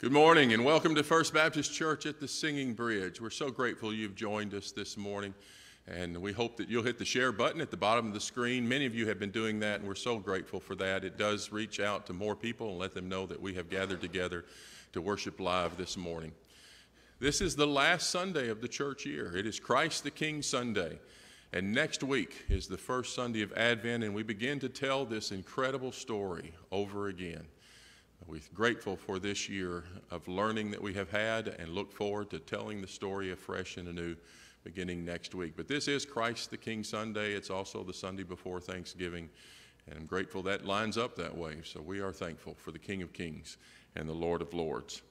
Good morning and welcome to First Baptist Church at the Singing Bridge. We're so grateful you've joined us this morning, and we hope that you'll hit the share button at the bottom of the screen. Many of you have been doing that, and we're so grateful for that. It does reach out to more people and let them know that we have gathered together to worship live this morning. This is the last Sunday of the church year. It is Christ the King Sunday. And next week is the first Sunday of Advent, and we begin to tell this incredible story over again. We're grateful for this year of learning that we have had and look forward to telling the story afresh and anew beginning next week. But this is Christ the King Sunday. It's also the Sunday before Thanksgiving. And I'm grateful that lines up that way. So we are thankful for the King of Kings and the Lord of Lords.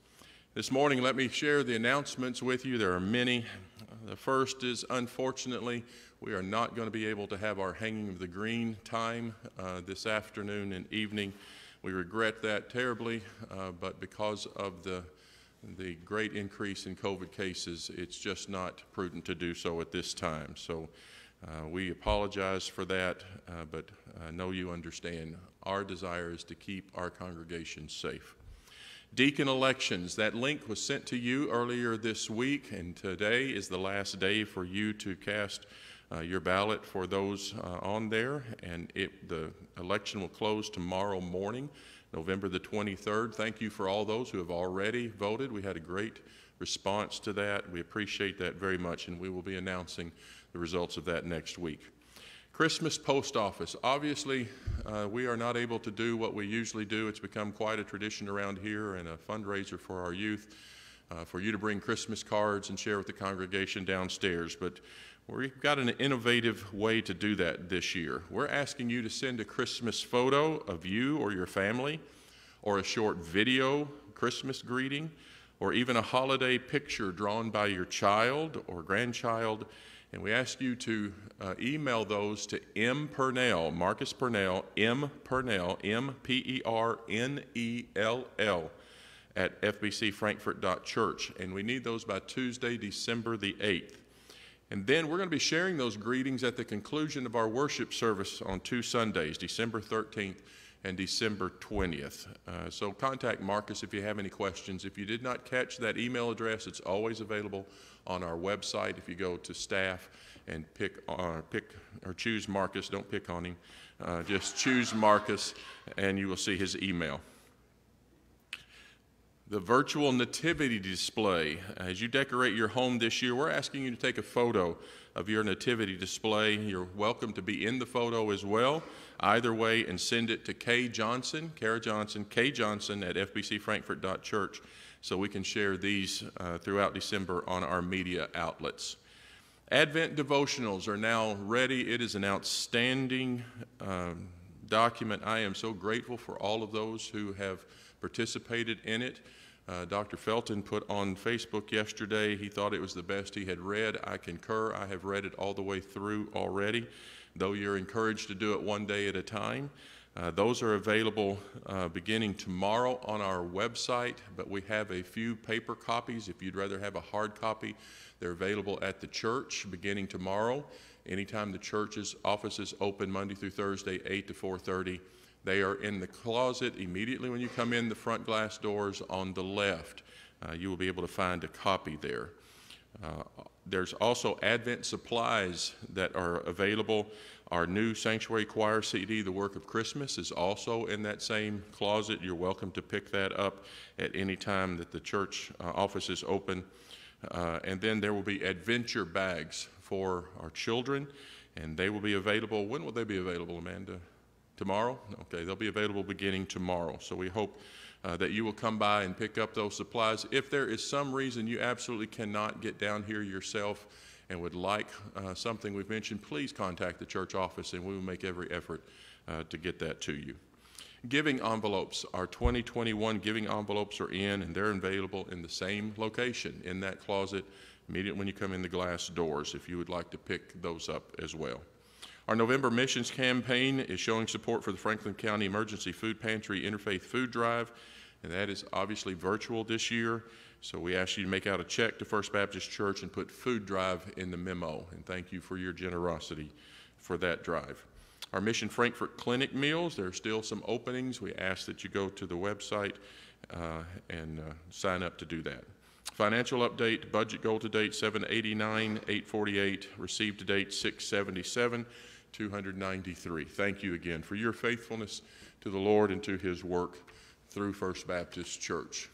This morning, let me share the announcements with you. There are many. The first is, unfortunately, we are not going to be able to have our hanging of the green time uh, this afternoon and evening. We regret that terribly, uh, but because of the, the great increase in COVID cases, it's just not prudent to do so at this time. So uh, we apologize for that, uh, but I know you understand. Our desire is to keep our congregation safe. Deacon elections, that link was sent to you earlier this week, and today is the last day for you to cast uh, your ballot for those uh, on there, and it, the election will close tomorrow morning, November the 23rd. Thank you for all those who have already voted. We had a great response to that. We appreciate that very much, and we will be announcing the results of that next week. Christmas post office. Obviously, uh, we are not able to do what we usually do. It's become quite a tradition around here and a fundraiser for our youth. Uh, for you to bring Christmas cards and share with the congregation downstairs. But We've got an innovative way to do that this year. We're asking you to send a Christmas photo of you or your family, or a short video Christmas greeting, or even a holiday picture drawn by your child or grandchild. And we ask you to uh, email those to M. Pernell, Marcus Pernell, M. Pernell, M P E R N E L L, at fbcfrankfort.church. And we need those by Tuesday, December the 8th. And then we're going to be sharing those greetings at the conclusion of our worship service on two Sundays, December 13th and December 20th. Uh, so contact Marcus if you have any questions. If you did not catch that email address, it's always available on our website. If you go to staff and pick, uh, pick or choose Marcus, don't pick on him, uh, just choose Marcus and you will see his email the virtual nativity display. As you decorate your home this year, we're asking you to take a photo of your nativity display. You're welcome to be in the photo as well, either way, and send it to Kay Johnson, Kara Johnson, Kay Johnson at fbcfrankfort.church so we can share these uh, throughout December on our media outlets. Advent devotionals are now ready. It is an outstanding um, document. I am so grateful for all of those who have participated in it. Uh, Dr. Felton put on Facebook yesterday, he thought it was the best he had read. I concur. I have read it all the way through already, though you're encouraged to do it one day at a time. Uh, those are available uh, beginning tomorrow on our website, but we have a few paper copies. If you'd rather have a hard copy, they're available at the church beginning tomorrow. Anytime the church's office is open Monday through Thursday, 8 to 4:30. They are in the closet immediately when you come in the front glass doors on the left. Uh, you will be able to find a copy there. Uh, there's also Advent supplies that are available. Our new Sanctuary Choir CD, The Work of Christmas, is also in that same closet. You're welcome to pick that up at any time that the church uh, office is open. Uh, and then there will be adventure bags for our children, and they will be available. When will they be available, Amanda? Tomorrow? Okay, they'll be available beginning tomorrow. So we hope uh, that you will come by and pick up those supplies. If there is some reason you absolutely cannot get down here yourself and would like uh, something we've mentioned, please contact the church office and we will make every effort uh, to get that to you. Giving envelopes, our 2021 giving envelopes are in and they're available in the same location in that closet immediately when you come in the glass doors if you would like to pick those up as well. Our November missions campaign is showing support for the Franklin County Emergency Food Pantry Interfaith Food Drive, and that is obviously virtual this year. So we ask you to make out a check to First Baptist Church and put food drive in the memo. And thank you for your generosity for that drive. Our Mission Frankfort Clinic meals, there are still some openings. We ask that you go to the website uh, and uh, sign up to do that. Financial update, budget goal to date 789, 848, received to date 677, 293. Thank you again for your faithfulness to the Lord and to his work through First Baptist Church.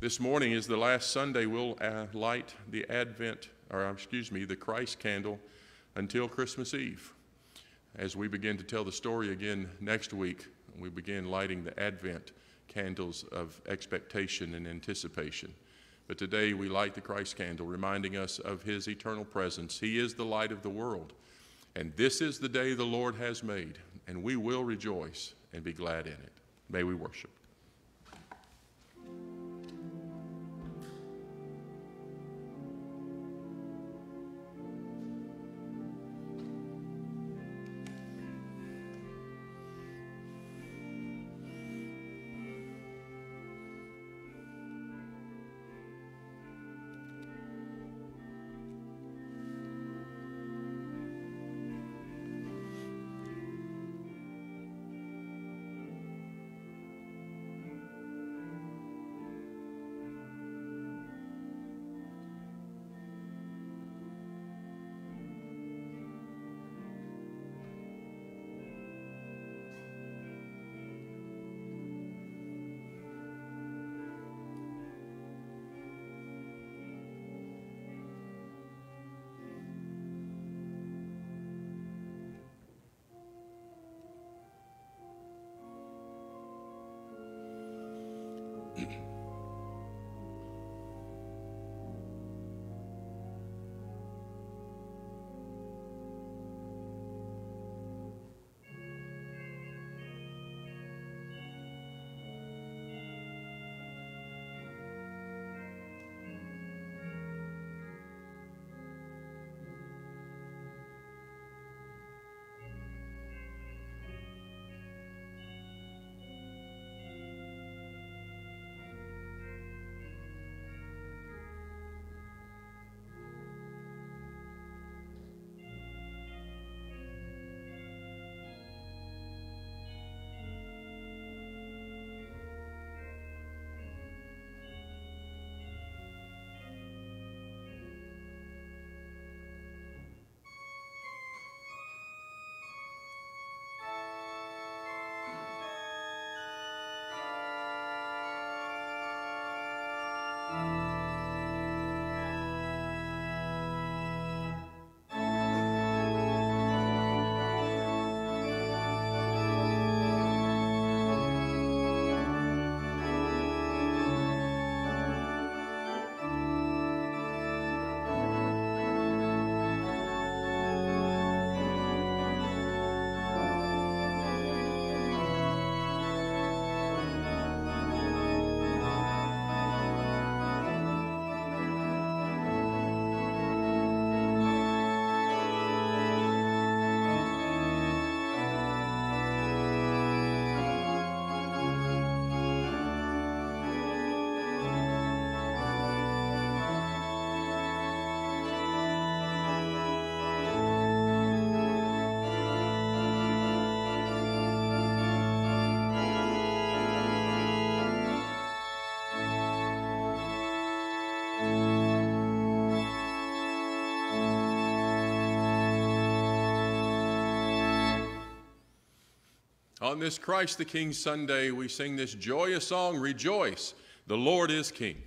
This morning is the last Sunday we'll uh, light the Advent, or excuse me, the Christ candle until Christmas Eve. As we begin to tell the story again next week, we begin lighting the Advent candles of expectation and anticipation. But today we light the Christ candle, reminding us of his eternal presence. He is the light of the world. And this is the day the Lord has made, and we will rejoice and be glad in it. May we worship. On this Christ the King Sunday, we sing this joyous song Rejoice, the Lord is King.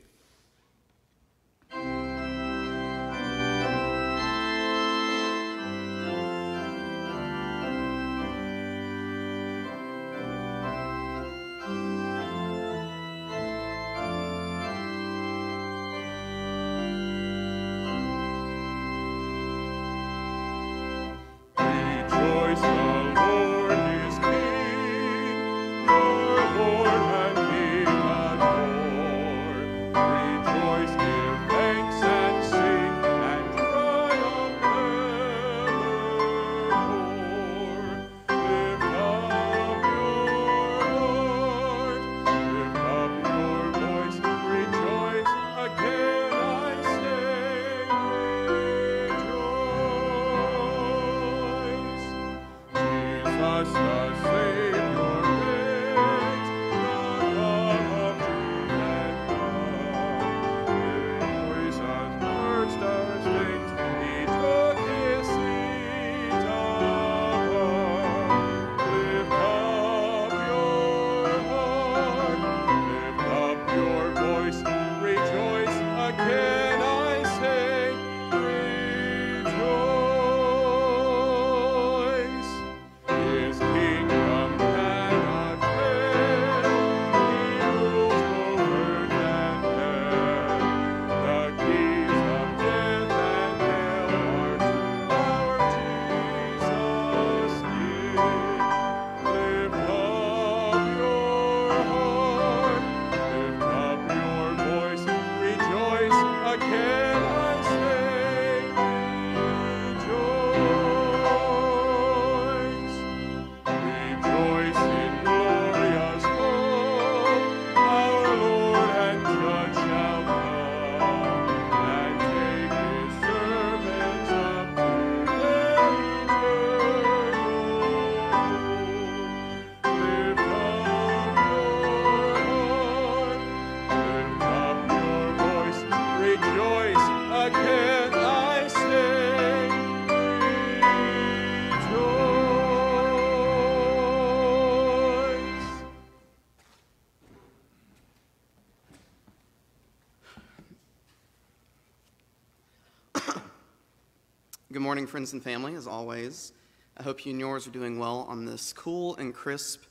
Good morning, friends and family, as always. I hope you and yours are doing well on this cool and crisp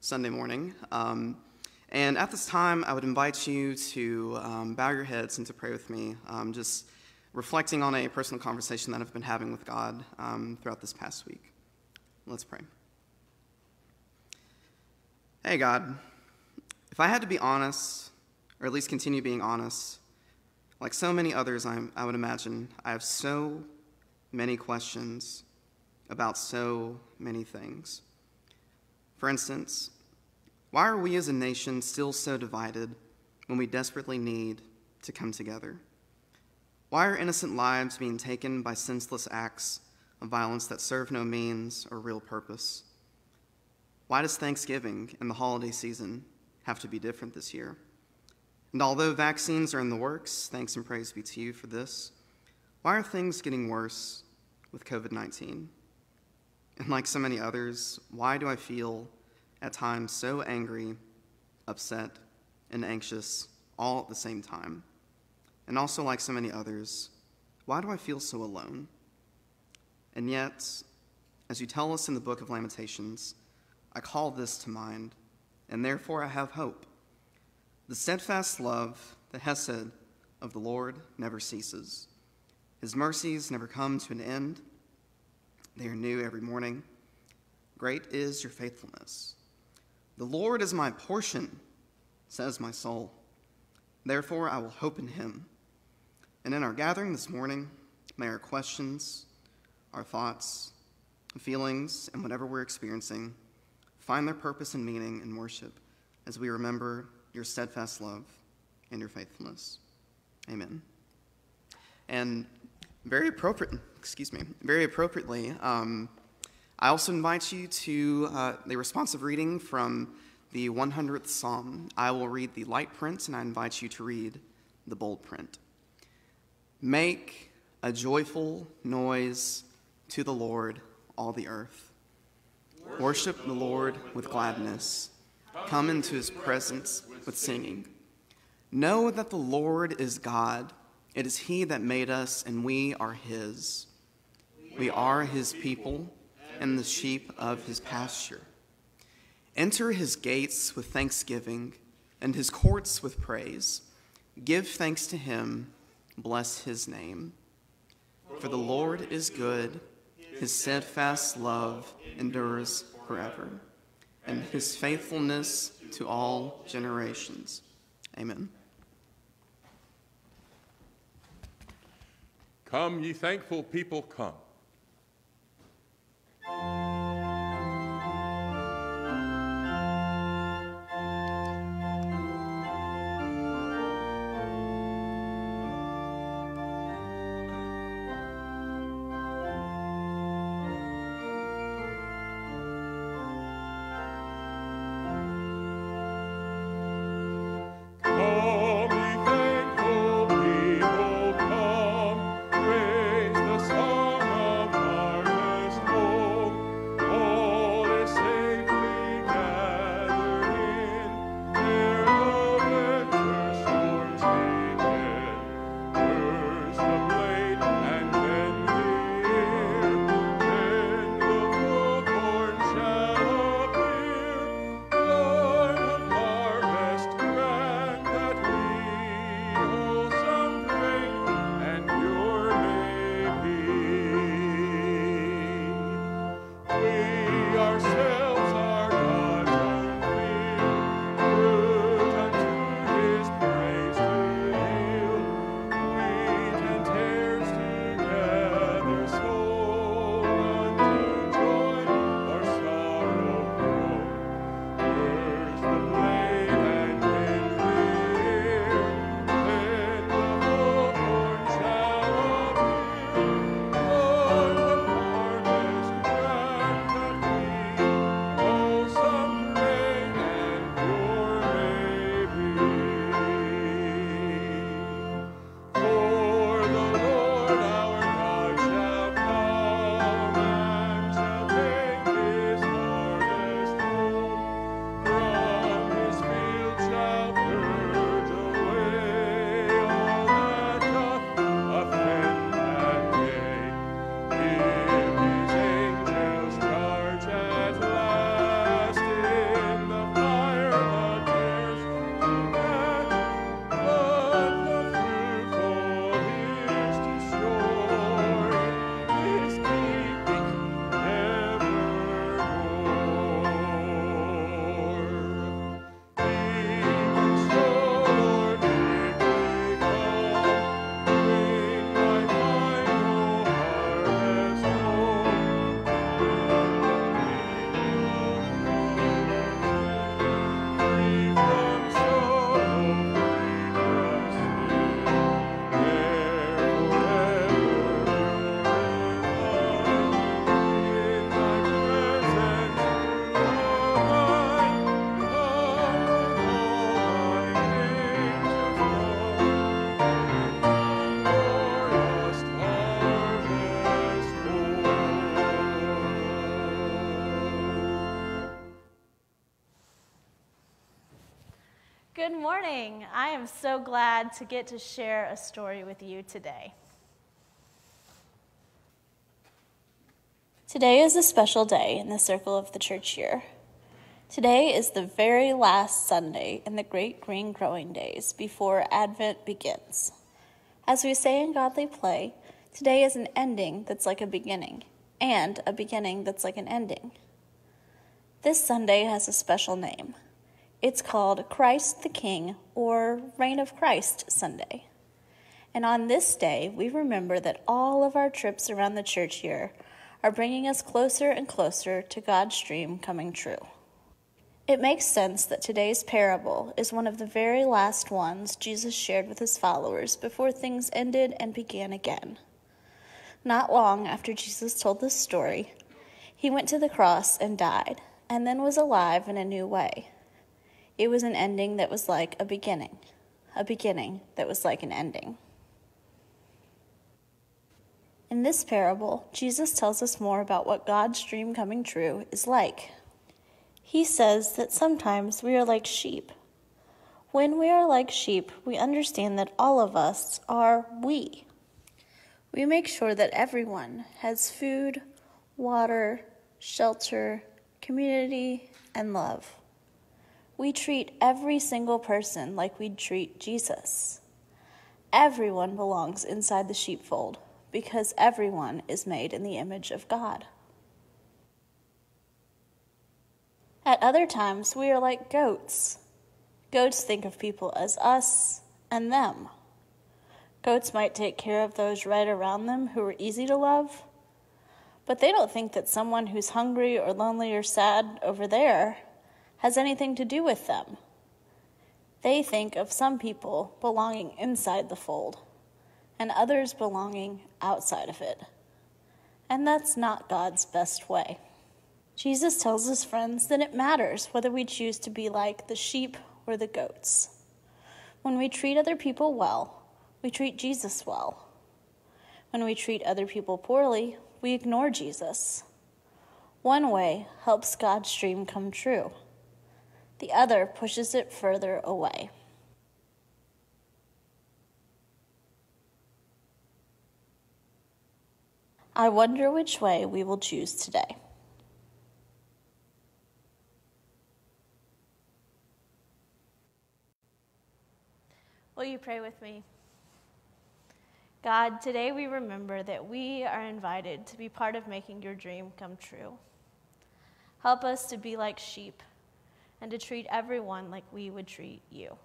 Sunday morning. Um, and at this time, I would invite you to um, bow your heads and to pray with me, um, just reflecting on a personal conversation that I've been having with God um, throughout this past week. Let's pray. Hey, God, if I had to be honest, or at least continue being honest, like so many others, I'm, I would imagine, I have so many questions about so many things. For instance, why are we as a nation still so divided when we desperately need to come together? Why are innocent lives being taken by senseless acts of violence that serve no means or real purpose? Why does Thanksgiving and the holiday season have to be different this year? And although vaccines are in the works, thanks and praise be to you for this, why are things getting worse with COVID 19? And like so many others, why do I feel at times so angry, upset, and anxious all at the same time? And also, like so many others, why do I feel so alone? And yet, as you tell us in the book of Lamentations, I call this to mind, and therefore I have hope. The steadfast love, the Hesed of the Lord, never ceases. His mercies never come to an end. They are new every morning. Great is your faithfulness. The Lord is my portion, says my soul. Therefore, I will hope in him. And in our gathering this morning, may our questions, our thoughts, feelings, and whatever we're experiencing find their purpose and meaning in worship as we remember your steadfast love and your faithfulness. Amen. And very appropriate, excuse me, very appropriately, um, I also invite you to uh, the responsive reading from the 100th Psalm. I will read the light print, and I invite you to read the bold print. Make a joyful noise to the Lord, all the earth. Worship the Lord with gladness. Come into his presence with singing. Know that the Lord is God. It is he that made us, and we are his. We are his people and the sheep of his pasture. Enter his gates with thanksgiving and his courts with praise. Give thanks to him, bless his name. For the Lord is good, his steadfast love endures forever, and his faithfulness to all generations. Amen. Come, ye thankful people, come. Morning. I am so glad to get to share a story with you today. Today is a special day in the circle of the church year. Today is the very last Sunday in the great green growing days before Advent begins. As we say in Godly Play, today is an ending that's like a beginning, and a beginning that's like an ending. This Sunday has a special name. It's called Christ the King or Reign of Christ Sunday. And on this day, we remember that all of our trips around the church year are bringing us closer and closer to God's dream coming true. It makes sense that today's parable is one of the very last ones Jesus shared with his followers before things ended and began again. Not long after Jesus told this story, he went to the cross and died, and then was alive in a new way. It was an ending that was like a beginning, a beginning that was like an ending. In this parable, Jesus tells us more about what God's dream coming true is like. He says that sometimes we are like sheep. When we are like sheep, we understand that all of us are we. We make sure that everyone has food, water, shelter, community, and love. We treat every single person like we'd treat Jesus. Everyone belongs inside the sheepfold because everyone is made in the image of God. At other times, we are like goats. Goats think of people as us and them. Goats might take care of those right around them who are easy to love, but they don't think that someone who's hungry or lonely or sad over there has anything to do with them. They think of some people belonging inside the fold and others belonging outside of it. And that's not God's best way. Jesus tells his friends that it matters whether we choose to be like the sheep or the goats. When we treat other people well, we treat Jesus well. When we treat other people poorly, we ignore Jesus. One way helps God's dream come true, the other pushes it further away. I wonder which way we will choose today. Will you pray with me? God, today we remember that we are invited to be part of making your dream come true. Help us to be like sheep and to treat everyone like we would treat you.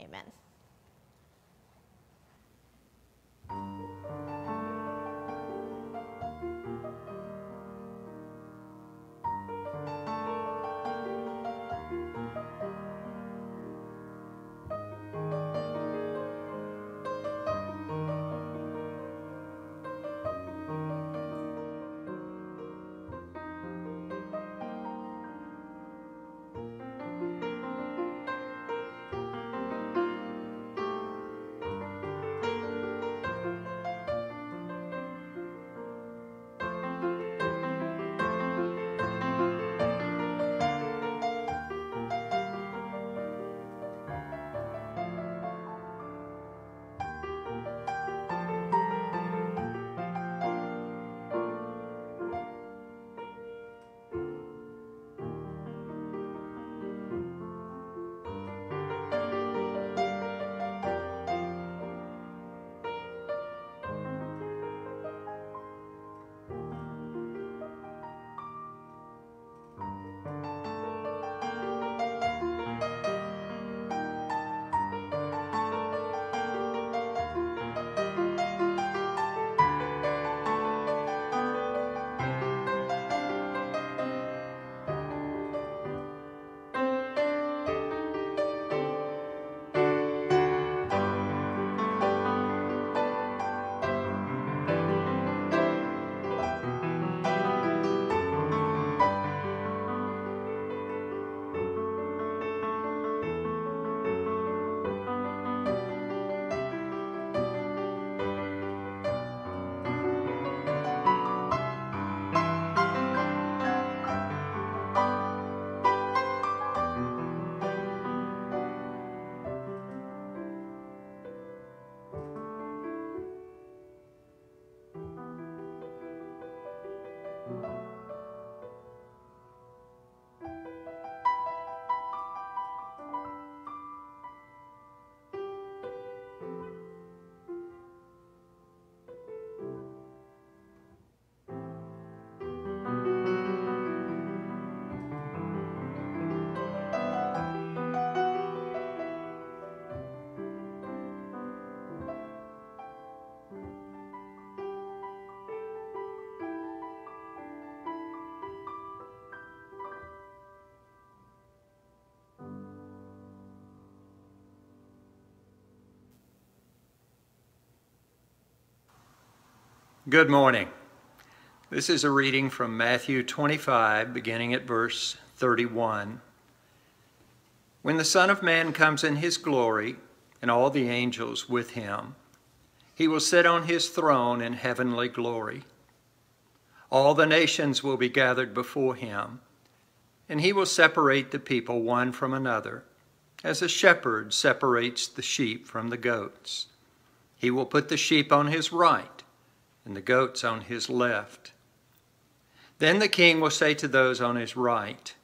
Amen. Good morning. This is a reading from Matthew 25, beginning at verse 31. When the Son of Man comes in his glory, and all the angels with him, he will sit on his throne in heavenly glory. All the nations will be gathered before him, and he will separate the people one from another, as a shepherd separates the sheep from the goats. He will put the sheep on his right and the goats on his left. Then the king will say to those on his right,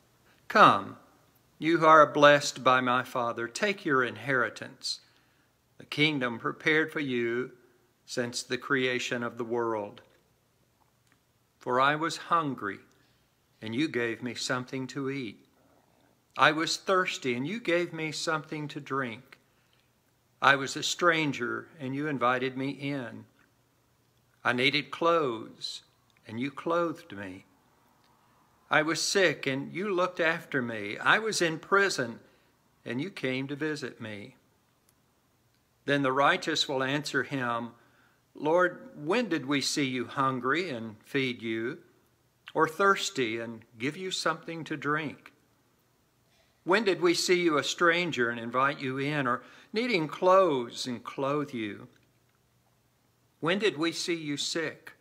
Come, you who are blessed by my Father, take your inheritance, the kingdom prepared for you since the creation of the world. For I was hungry, and you gave me something to eat. I was thirsty, and you gave me something to drink. I was a stranger, and you invited me in. I needed clothes, and you clothed me. I was sick, and you looked after me. I was in prison, and you came to visit me. Then the righteous will answer him, Lord, when did we see you hungry and feed you, or thirsty and give you something to drink? When did we see you a stranger and invite you in, or needing clothes and clothe you? When did we see you sick,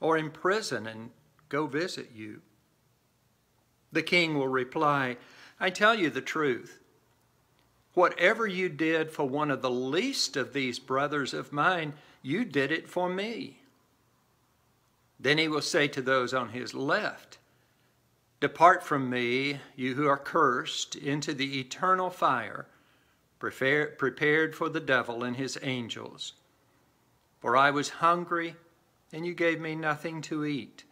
or in prison and go visit you? The king will reply, I tell you the truth. Whatever you did for one of the least of these brothers of mine, you did it for me. Then he will say to those on his left, Depart from me, you who are cursed, into the eternal fire, prepared for the devil and his angels. For I was hungry, and you gave me nothing to eat.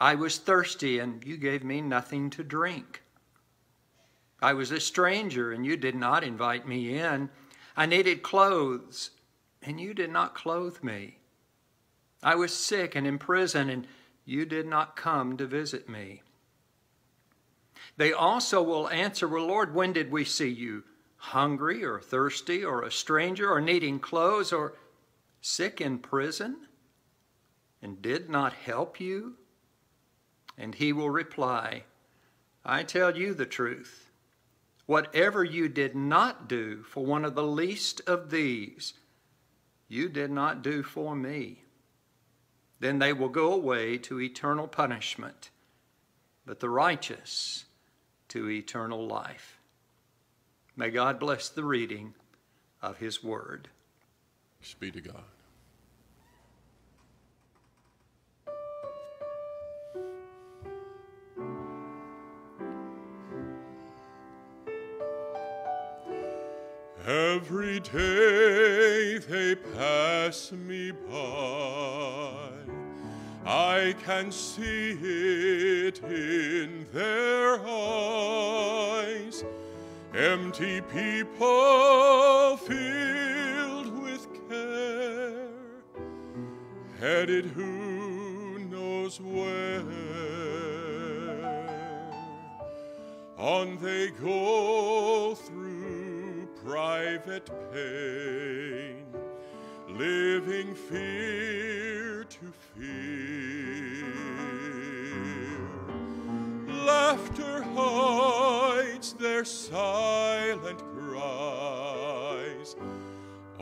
I was thirsty, and you gave me nothing to drink. I was a stranger, and you did not invite me in. I needed clothes, and you did not clothe me. I was sick and in prison, and you did not come to visit me. They also will answer, Well, Lord, when did we see you hungry or thirsty or a stranger or needing clothes or sick in prison and did not help you? And he will reply, I tell you the truth. Whatever you did not do for one of the least of these, you did not do for me. Then they will go away to eternal punishment, but the righteous to eternal life. May God bless the reading of his word. Thanks be to God. Every day they pass me by, I can see it in their eyes. Empty people filled headed who knows where. On they go through private pain, living fear to fear. Laughter hides their silent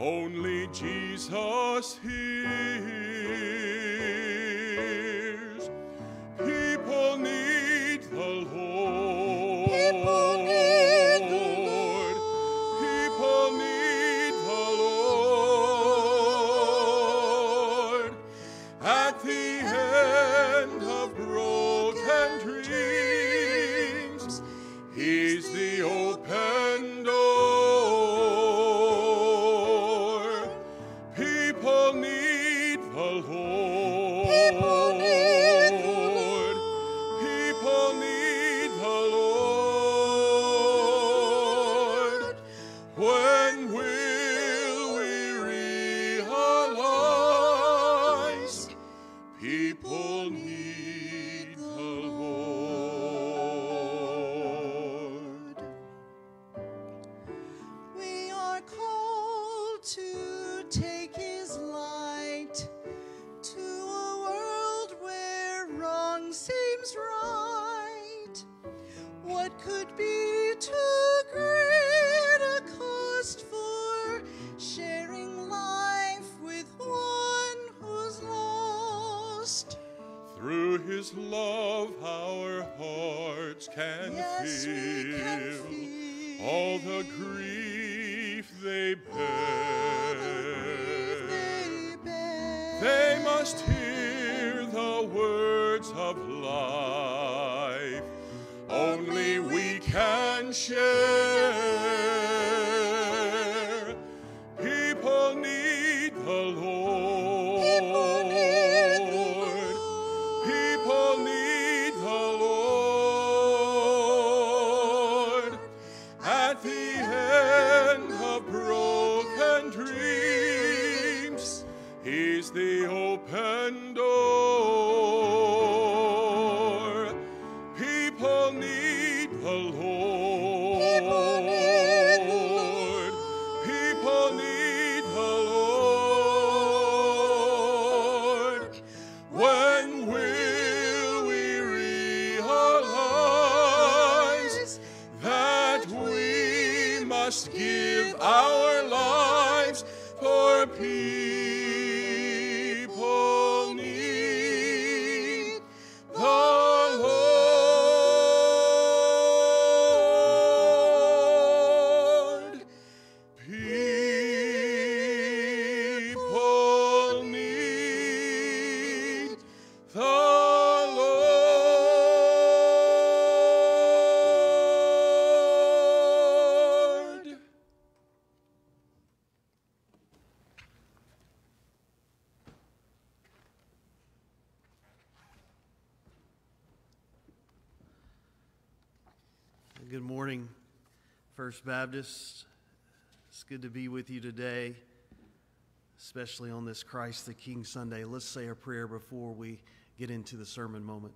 only Jesus hears. Could be too great a cost for sharing life with one who's lost? Through his love, our hearts can Yes, feel, we can feel all the grief morning, First Baptist. It's good to be with you today, especially on this Christ the King Sunday. Let's say a prayer before we get into the sermon moment.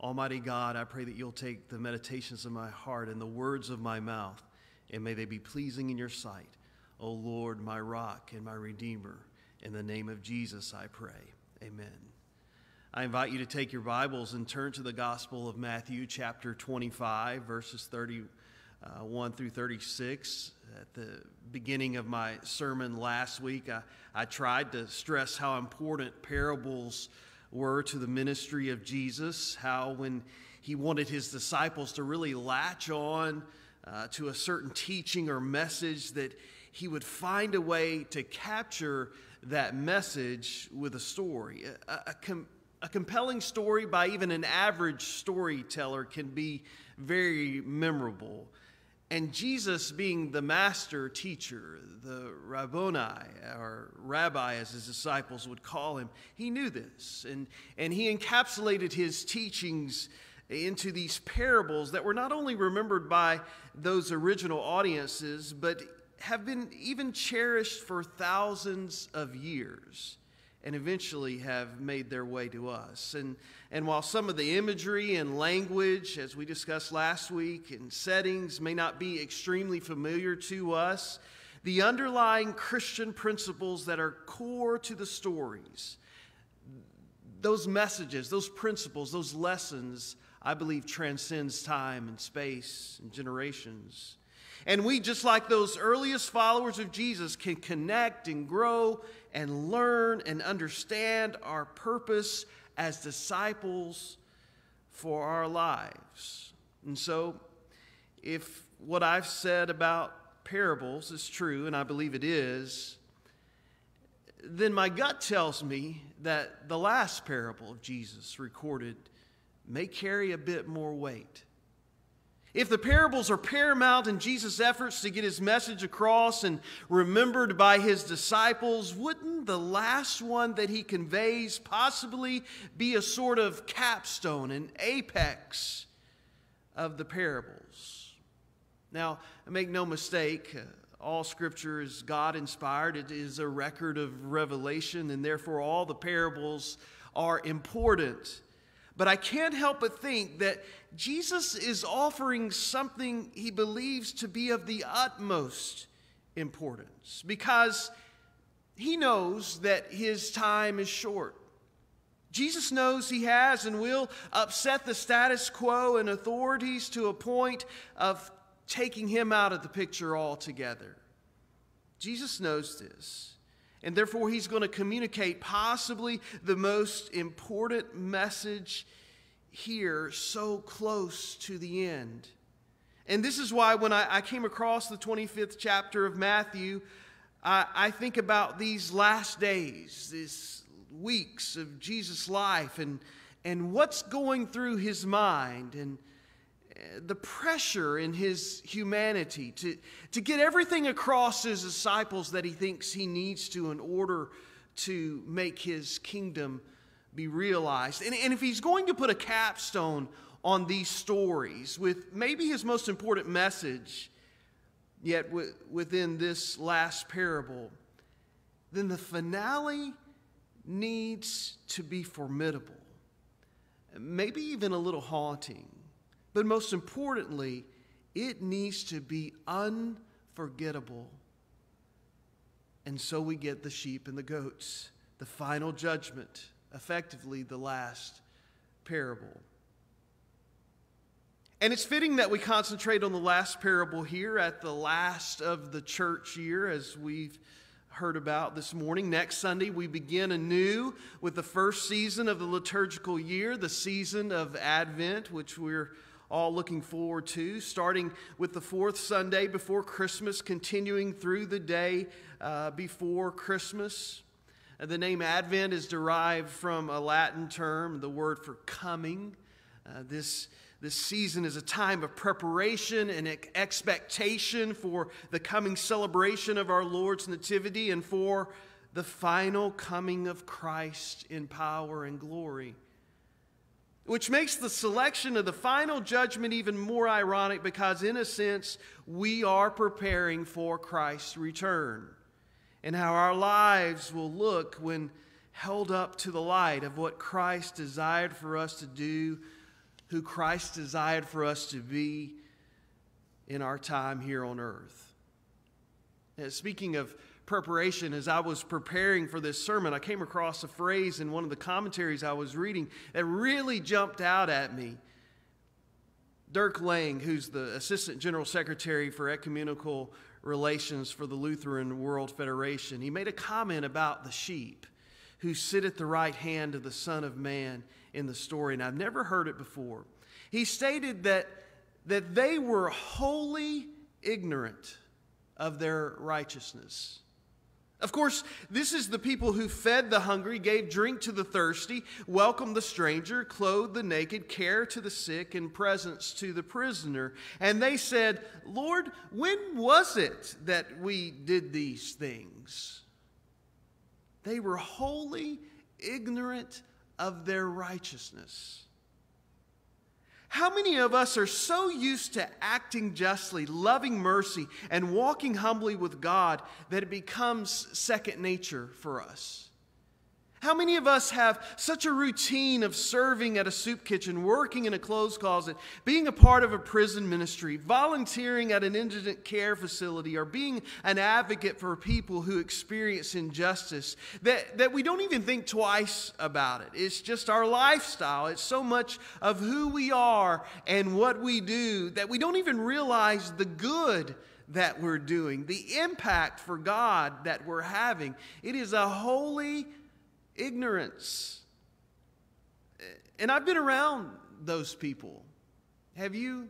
Almighty God, I pray that you'll take the meditations of my heart and the words of my mouth, and may they be pleasing in your sight. O Lord, my rock and my redeemer, in the name of Jesus I pray. Amen. I invite you to take your Bibles and turn to the Gospel of Matthew, chapter 25, verses 31 through 36. At the beginning of my sermon last week, I, I tried to stress how important parables were to the ministry of Jesus, how when he wanted his disciples to really latch on uh, to a certain teaching or message, that he would find a way to capture that message with a story. A, a, com- a compelling story by even an average storyteller can be very memorable. And Jesus, being the master teacher, the Rabboni, or rabbi as his disciples would call him, he knew this. And, and he encapsulated his teachings into these parables that were not only remembered by those original audiences, but have been even cherished for thousands of years and eventually have made their way to us. And, and while some of the imagery and language, as we discussed last week, and settings may not be extremely familiar to us, the underlying Christian principles that are core to the stories, those messages, those principles, those lessons, I believe transcends time and space and generations. And we, just like those earliest followers of Jesus, can connect and grow and learn and understand our purpose as disciples for our lives. And so, if what I've said about parables is true, and I believe it is, then my gut tells me that the last parable of Jesus recorded may carry a bit more weight. If the parables are paramount in Jesus' efforts to get his message across and remembered by his disciples, wouldn't the last one that he conveys possibly be a sort of capstone, an apex of the parables? Now, make no mistake, uh, all scripture is God inspired. It is a record of revelation, and therefore all the parables are important. But I can't help but think that Jesus is offering something he believes to be of the utmost importance because he knows that his time is short. Jesus knows he has and will upset the status quo and authorities to a point of taking him out of the picture altogether. Jesus knows this. And therefore, he's going to communicate possibly the most important message here so close to the end. And this is why, when I, I came across the 25th chapter of Matthew, I, I think about these last days, these weeks of Jesus' life, and, and what's going through his mind, and the pressure in his humanity to, to get everything across his disciples that he thinks he needs to in order to make his kingdom be realized. And, and if he's going to put a capstone on these stories with maybe his most important message yet within this last parable, then the finale needs to be formidable, maybe even a little haunting, but most importantly, it needs to be unforgettable. And so we get the sheep and the goats, the final judgment, effectively the last parable. And it's fitting that we concentrate on the last parable here at the last of the church year, as we've heard about this morning. Next Sunday, we begin anew with the first season of the liturgical year, the season of Advent, which we're all looking forward to, starting with the fourth Sunday before Christmas, continuing through the day uh, before Christmas. Uh, the name Advent is derived from a Latin term, the word for coming. Uh, this this season is a time of preparation and expectation for the coming celebration of our Lord's Nativity and for the final coming of Christ in power and glory. Which makes the selection of the final judgment even more ironic because, in a sense, we are preparing for Christ's return and how our lives will look when held up to the light of what Christ desired for us to do who Christ desired for us to be in our time here on earth. And speaking of preparation, as I was preparing for this sermon, I came across a phrase in one of the commentaries I was reading that really jumped out at me. Dirk Lange, who's the Assistant General Secretary for Ecumenical Relations for the Lutheran World Federation, he made a comment about the sheep who sit at the right hand of the Son of Man in the story, and I've never heard it before. He stated that, that they were wholly ignorant of their righteousness. Of course, this is the people who fed the hungry, gave drink to the thirsty, welcomed the stranger, clothed the naked, care to the sick, and presents to the prisoner. And they said, Lord, when was it that we did these things? They were wholly ignorant of their righteousness. How many of us are so used to acting justly, loving mercy, and walking humbly with God that it becomes second nature for us? How many of us have such a routine of serving at a soup kitchen, working in a clothes closet, being a part of a prison ministry, volunteering at an indigent care facility, or being an advocate for people who experience injustice that, that we don't even think twice about it? It's just our lifestyle. It's so much of who we are and what we do that we don't even realize the good that we're doing, the impact for God that we're having. It is a holy ignorance. And I've been around those people. Have you?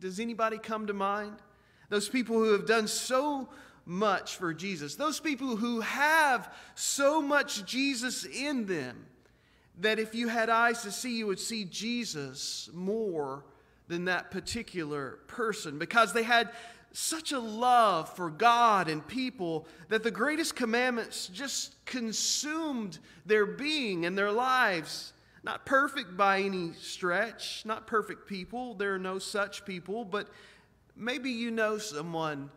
Does anybody come to mind? Those people who have done so much for Jesus, those people who have so much Jesus in them that if you had eyes to see, you would see Jesus more than that particular person because they had such a love for God and people that the greatest commandments just consumed their being and their lives. Not perfect by any stretch, not perfect people. There are no such people, but maybe you know someone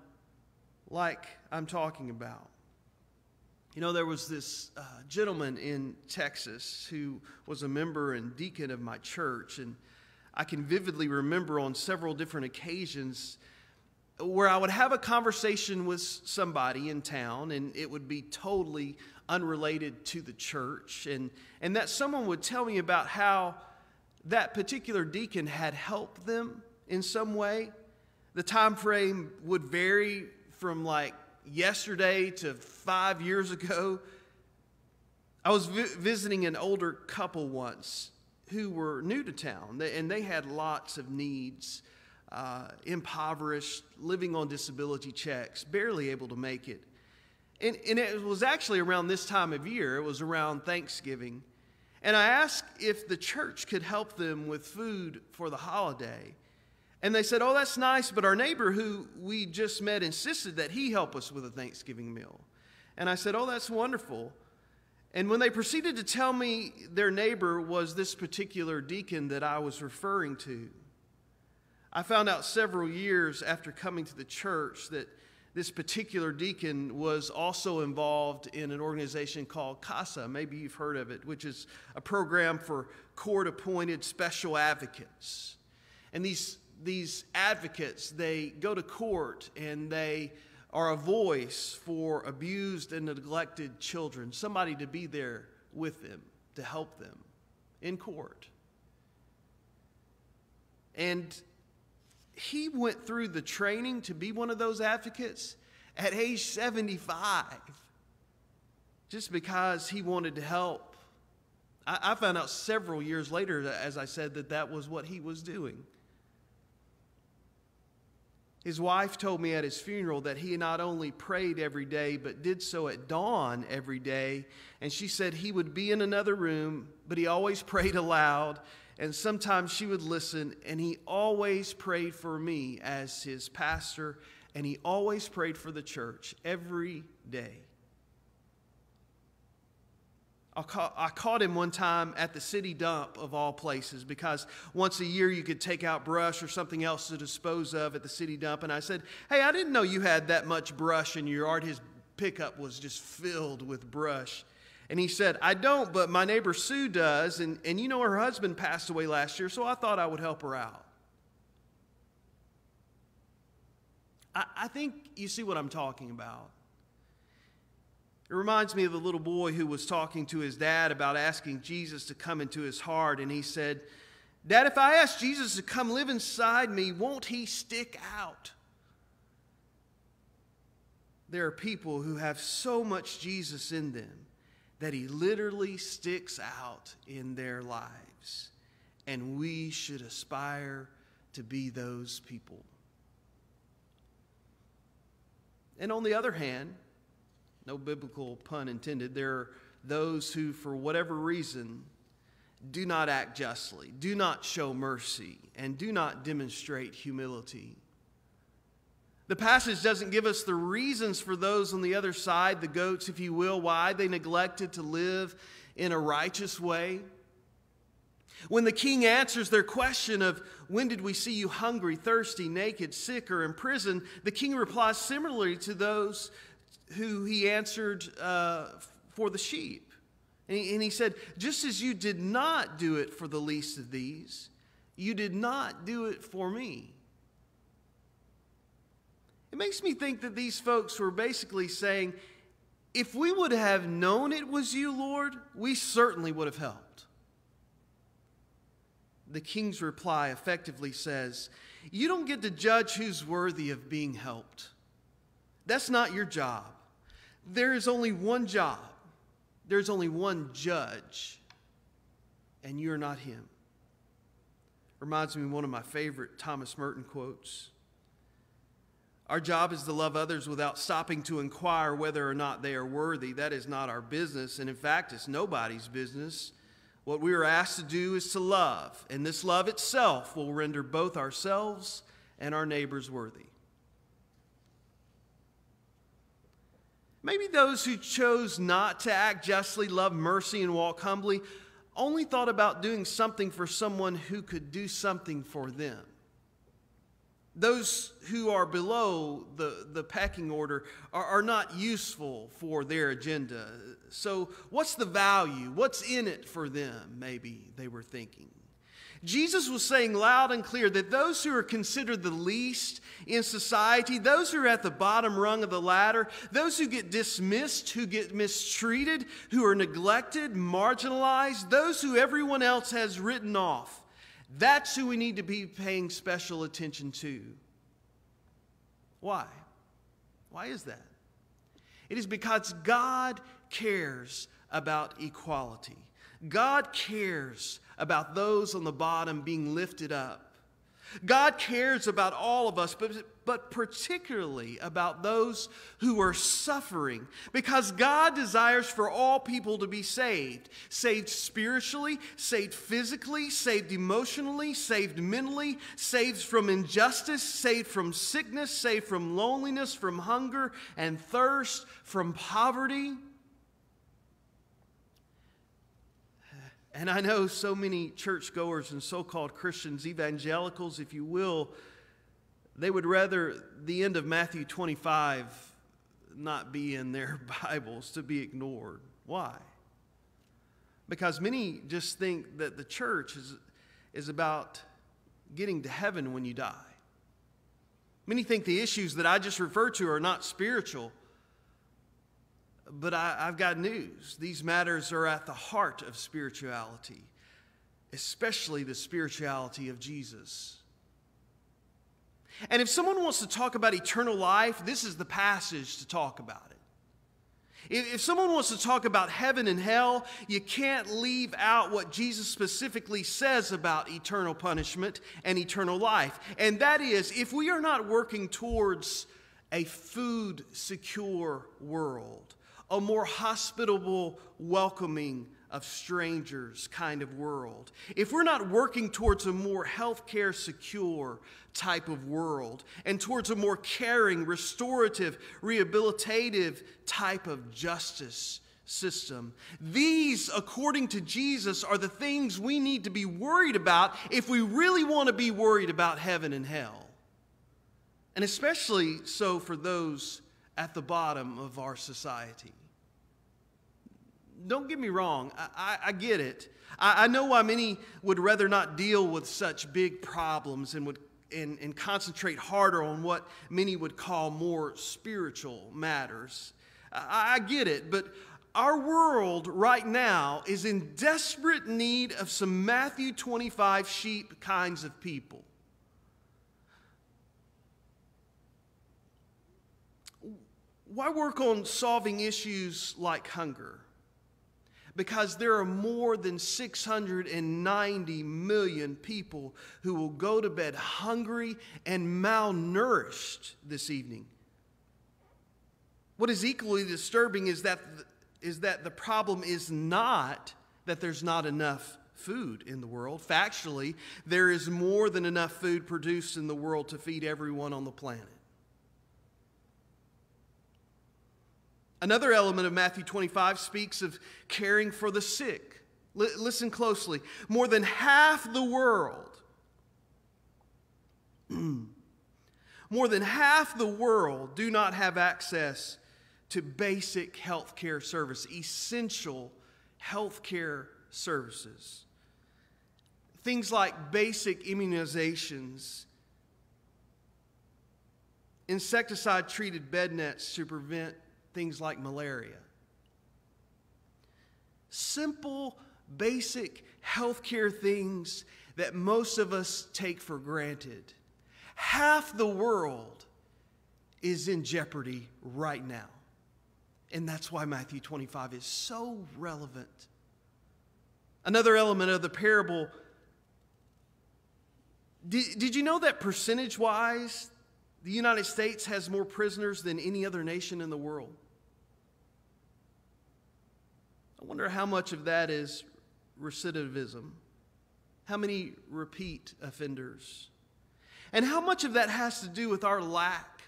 like I'm talking about. You know, there was this uh, gentleman in Texas who was a member and deacon of my church, and I can vividly remember on several different occasions where I would have a conversation with somebody in town and it would be totally unrelated to the church, and, and that someone would tell me about how that particular deacon had helped them in some way. The time frame would vary from like yesterday to five years ago. I was vi- visiting an older couple once who were new to town, and they had lots of needs, uh, impoverished, living on disability checks, barely able to make it. And, and it was actually around this time of year, it was around Thanksgiving. And I asked if the church could help them with food for the holiday. And they said, Oh, that's nice, but our neighbor who we just met insisted that he help us with a Thanksgiving meal. And I said, Oh, that's wonderful. And when they proceeded to tell me their neighbor was this particular deacon that I was referring to, I found out several years after coming to the church that this particular deacon was also involved in an organization called CASA. Maybe you've heard of it, which is a program for court appointed special advocates. And these, these advocates, they go to court and they are a voice for abused and neglected children, somebody to be there with them, to help them in court. And he went through the training to be one of those advocates at age 75 just because he wanted to help. I, I, found out several years later, as I said, that that was what he was doing. His wife told me at his funeral that he not only prayed every day, but did so at dawn every day. And she said he would be in another room, but he always prayed aloud. And sometimes she would listen, and he always prayed for me as his pastor, and he always prayed for the church every day. I caught him one time at the city dump of all places because once a year you could take out brush or something else to dispose of at the city dump. And I said, Hey, I didn't know you had that much brush in your yard. His pickup was just filled with brush. And he said, I don't, but my neighbor Sue does. And, and you know, her husband passed away last year, so I thought I would help her out. I, I think you see what I'm talking about. It reminds me of the little boy who was talking to his dad about asking Jesus to come into his heart. And he said, Dad, if I ask Jesus to come live inside me, won't he stick out? There are people who have so much Jesus in them that he literally sticks out in their lives. And we should aspire to be those people. And on the other hand, no biblical pun intended, there are those who, for whatever reason, do not act justly, do not show mercy, and do not demonstrate humility. The passage doesn't give us the reasons for those on the other side, the goats, if you will, why they neglected to live in a righteous way. When the king answers their question of, When did we see you hungry, thirsty, naked, sick, or in prison? the king replies similarly to those who he answered uh, for the sheep. And he, and he said, Just as you did not do it for the least of these, you did not do it for me. It makes me think that these folks were basically saying, if we would have known it was you, Lord, we certainly would have helped. The king's reply effectively says, You don't get to judge who's worthy of being helped. That's not your job. There is only one job, there's only one judge, and you're not him. Reminds me of one of my favorite Thomas Merton quotes. Our job is to love others without stopping to inquire whether or not they are worthy. That is not our business, and in fact, it's nobody's business. What we are asked to do is to love, and this love itself will render both ourselves and our neighbors worthy. Maybe those who chose not to act justly, love mercy, and walk humbly only thought about doing something for someone who could do something for them. Those who are below the, the pecking order are, are not useful for their agenda. So, what's the value? What's in it for them? Maybe they were thinking. Jesus was saying loud and clear that those who are considered the least in society, those who are at the bottom rung of the ladder, those who get dismissed, who get mistreated, who are neglected, marginalized, those who everyone else has written off, that's who we need to be paying special attention to. Why? Why is that? It is because God cares about equality. God cares about those on the bottom being lifted up. God cares about all of us, but, but particularly about those who are suffering, because God desires for all people to be saved saved spiritually, saved physically, saved emotionally, saved mentally, saved from injustice, saved from sickness, saved from loneliness, from hunger and thirst, from poverty. And I know so many churchgoers and so called Christians, evangelicals, if you will, they would rather the end of Matthew 25 not be in their Bibles, to be ignored. Why? Because many just think that the church is, is about getting to heaven when you die. Many think the issues that I just referred to are not spiritual. But I, have got news. These matters are at the heart of spirituality, especially the spirituality of Jesus. And if someone wants to talk about eternal life, this is the passage to talk about it. If someone wants to talk about heaven and hell, you can't leave out what Jesus specifically says about eternal punishment and eternal life. And that is, if we are not working towards a food secure world, a more hospitable, welcoming of strangers kind of world, if we're not working towards a more healthcare secure type of world and towards a more caring, restorative, rehabilitative type of justice system, these, according to Jesus, are the things we need to be worried about if we really want to be worried about heaven and hell. And especially so for those at the bottom of our society. Don't get me wrong, I, I, I get it. I, I, know why many would rather not deal with such big problems and would and, and concentrate harder on what many would call more spiritual matters. I, I get it, but our world right now is in desperate need of some Matthew 25 sheep kinds of people. Why work on solving issues like hunger? Because there are more than 690 million people who will go to bed hungry and malnourished this evening. What is equally disturbing is that, is that the problem is not that there's not enough food in the world. Factually, there is more than enough food produced in the world to feed everyone on the planet. Another element of Matthew 25 speaks of caring for the sick. L- listen closely. More than half the world, more than half the world do not have access to basic health care service, essential health care services. Things like basic immunizations, insecticide treated bed nets to prevent things like malaria. Simple, basic healthcare things that most of us take for granted. Half the world is in jeopardy right now. And that's why Matthew 25 is so relevant. Another element of the parable did, did you know that percentage wise, the United States has more prisoners than any other nation in the world? I wonder how much of that is recidivism. How many repeat offenders? And how much of that has to do with our lack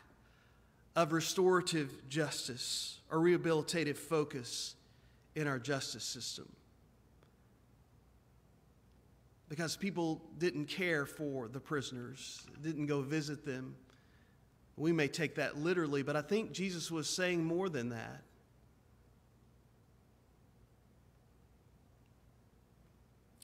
of restorative justice or rehabilitative focus in our justice system? Because people didn't care for the prisoners, didn't go visit them. We may take that literally, but I think Jesus was saying more than that.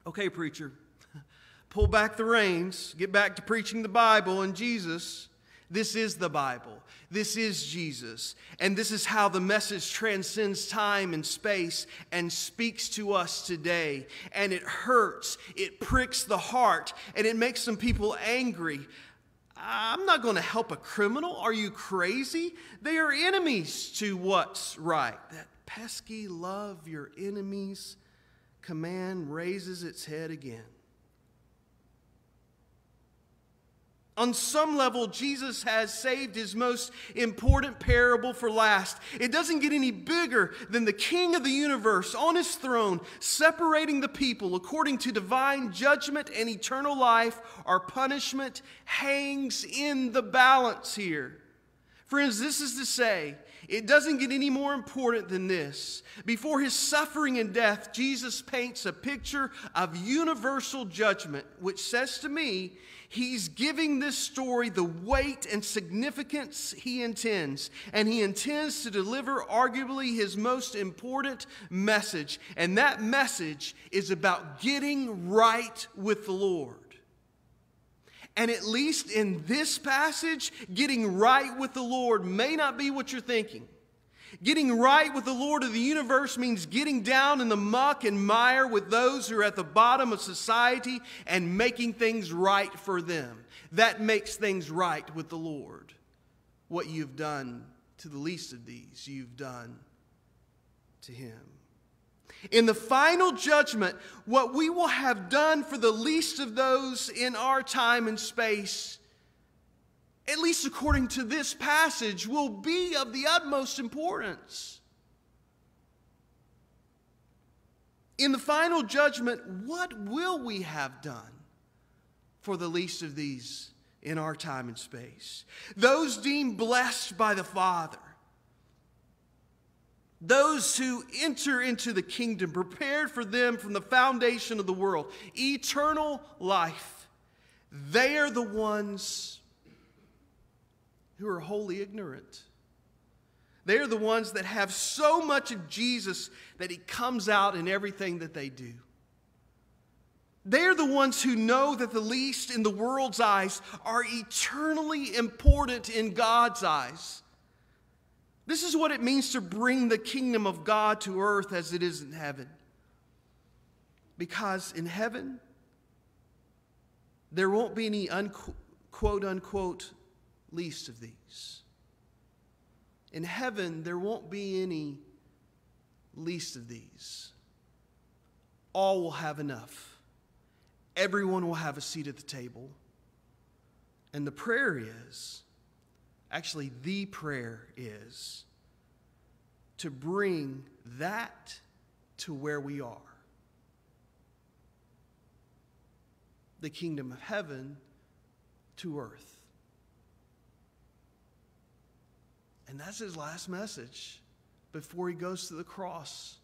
Okay, preacher, pull back the reins, get back to preaching the Bible and Jesus. This is the Bible. This is Jesus. And this is how the message transcends time and space and speaks to us today. And it hurts, it pricks the heart, and it makes some people angry. I'm not going to help a criminal. Are you crazy? They are enemies to what's right. That pesky love your enemies command raises its head again. On some level, Jesus has saved his most important parable for last. It doesn't get any bigger than the king of the universe on his throne, separating the people according to divine judgment and eternal life. Our punishment hangs in the balance here. Friends, this is to say, it doesn't get any more important than this. Before his suffering and death, Jesus paints a picture of universal judgment, which says to me, he's giving this story the weight and significance he intends. And he intends to deliver arguably his most important message. And that message is about getting right with the Lord. And at least in this passage, getting right with the Lord may not be what you're thinking. Getting right with the Lord of the universe means getting down in the muck and mire with those who are at the bottom of society and making things right for them. That makes things right with the Lord. What you've done to the least of these, you've done to Him. In the final judgment, what we will have done for the least of those in our time and space, at least according to this passage, will be of the utmost importance. In the final judgment, what will we have done for the least of these in our time and space? Those deemed blessed by the Father those who enter into the kingdom, prepared for them from the foundation of the world, eternal life, they are the ones who are wholly ignorant. They are the ones that have so much of Jesus that he comes out in everything that they do. They're the ones who know that the least in the world's eyes are eternally important in God's eyes. This is what it means to bring the kingdom of God to earth as it is in heaven. Because in heaven, there won't be any unquote unquote least of these. In heaven, there won't be any least of these. All will have enough. Everyone will have a seat at the table. And the prayer is Actually, the prayer is to bring that to where we are the kingdom of heaven to earth. And that's his last message before he goes to the cross.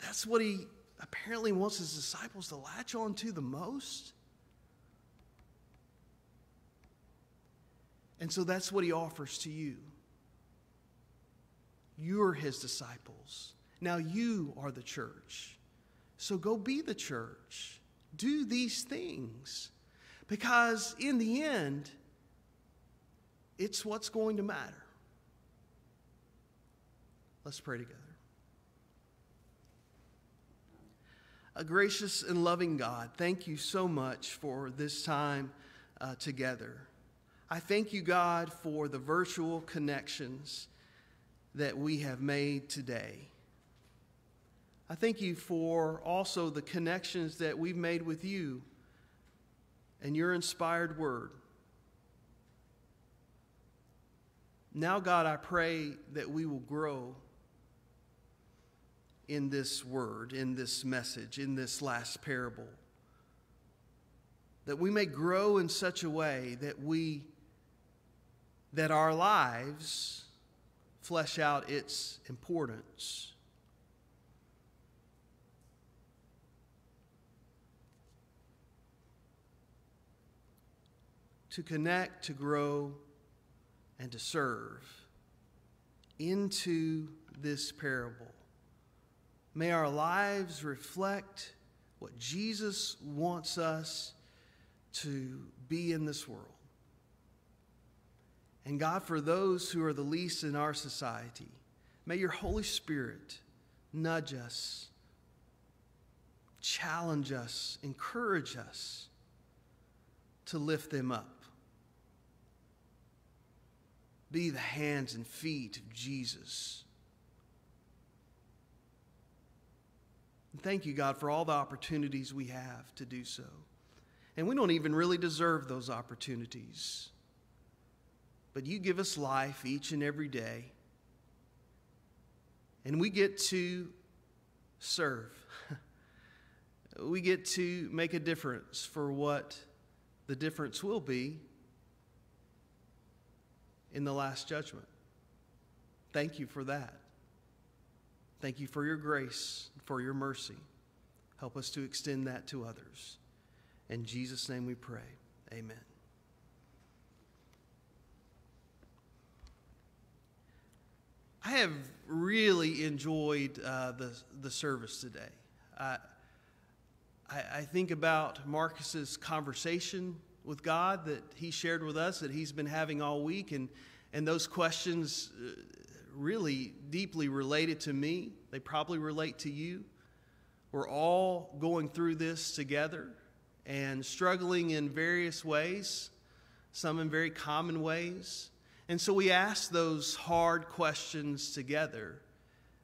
That's what he apparently wants his disciples to latch on to the most. And so that's what he offers to you. You're his disciples. Now you are the church. So go be the church. Do these things. Because in the end, it's what's going to matter. Let's pray together. A gracious and loving God, thank you so much for this time uh, together. I thank you, God, for the virtual connections that we have made today. I thank you for also the connections that we've made with you and your inspired word. Now, God, I pray that we will grow in this word, in this message, in this last parable. That we may grow in such a way that we that our lives flesh out its importance. To connect, to grow, and to serve into this parable. May our lives reflect what Jesus wants us to be in this world. And God, for those who are the least in our society, may your Holy Spirit nudge us, challenge us, encourage us to lift them up. Be the hands and feet of Jesus. Thank you, God, for all the opportunities we have to do so. And we don't even really deserve those opportunities. But you give us life each and every day. And we get to serve. we get to make a difference for what the difference will be in the last judgment. Thank you for that. Thank you for your grace, for your mercy. Help us to extend that to others. In Jesus' name we pray. Amen. I have really enjoyed uh, the, the service today. I, I, think about Marcus's conversation with God that he shared with us that he's been having all week, and, and those questions uh, really deeply related to me. They probably relate to you. We're all going through this together and struggling in various ways, some in very common ways. And so we ask those hard questions together.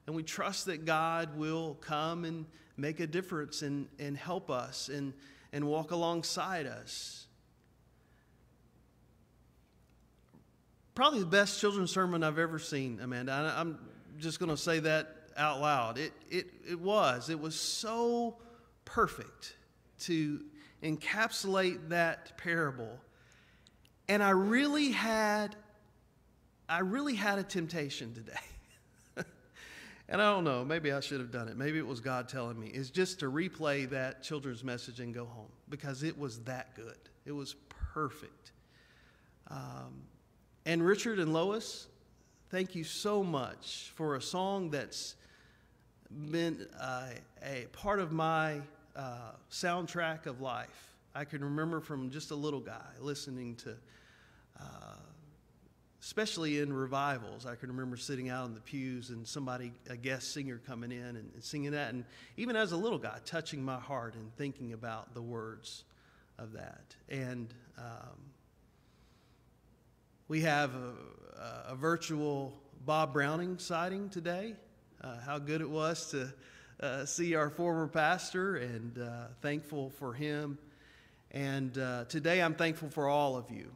And we trust that God will come and make a difference and, and help us and, and walk alongside us. Probably the best children's sermon I've ever seen, Amanda. I, I'm just going to say that out loud. It, it, it was. It was so perfect to encapsulate that parable. And I really had I really had a temptation today. and I don't know, maybe I should have done it. Maybe it was God telling me, is just to replay that children's message and go home because it was that good. It was perfect. Um, and Richard and Lois, thank you so much for a song that's been uh, a part of my uh, soundtrack of life. I can remember from just a little guy listening to. Uh, especially in revivals. I can remember sitting out in the pews and somebody, a guest singer, coming in and, and, singing that. And even as a little guy, touching my heart and thinking about the words of that. And um, we have a, a, virtual Bob Browning sighting today. Uh, how good it was to uh, see our former pastor and uh, thankful for him. And uh, today I'm thankful for all of you.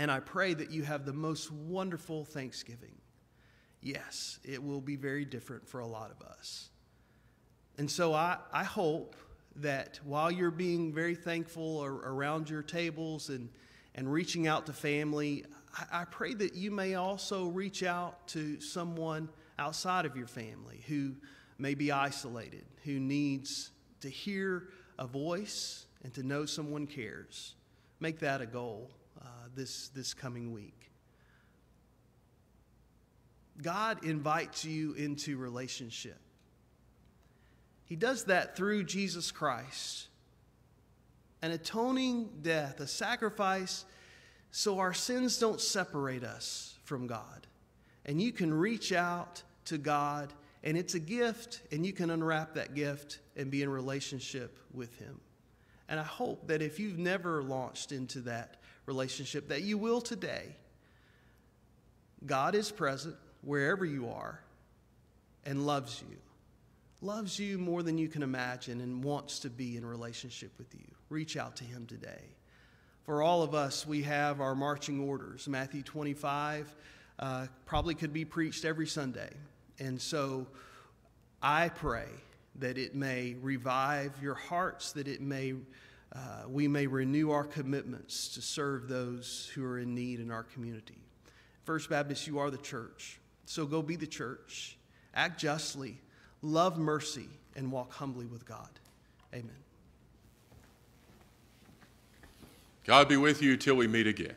And I pray that you have the most wonderful Thanksgiving. Yes, it will be very different for a lot of us. And so I, I hope that while you're being very thankful around your tables and, and reaching out to family, I, I pray that you may also reach out to someone outside of your family who may be isolated, who needs to hear a voice and to know someone cares. Make that a goal this, this coming week. God invites you into relationship. He does that through Jesus Christ. An atoning death, a sacrifice so our sins don't separate us from God. And you can reach out to God, and it's a gift, and you can unwrap that gift and be in relationship with Him. And I hope that if you've never launched into that relationship, that you will today. God is present wherever you are and loves you. Loves you more than you can imagine and wants to be in relationship with you. Reach out to him today. For all of us, we have our marching orders. Matthew 25 uh, probably could be preached every Sunday. And so I pray that it may revive your hearts, that it may uh, we may renew our commitments to serve those who are in need in our community. First Baptist, you are the church. So go be the church, act justly, love mercy, and walk humbly with God. Amen. God be with you till we meet again.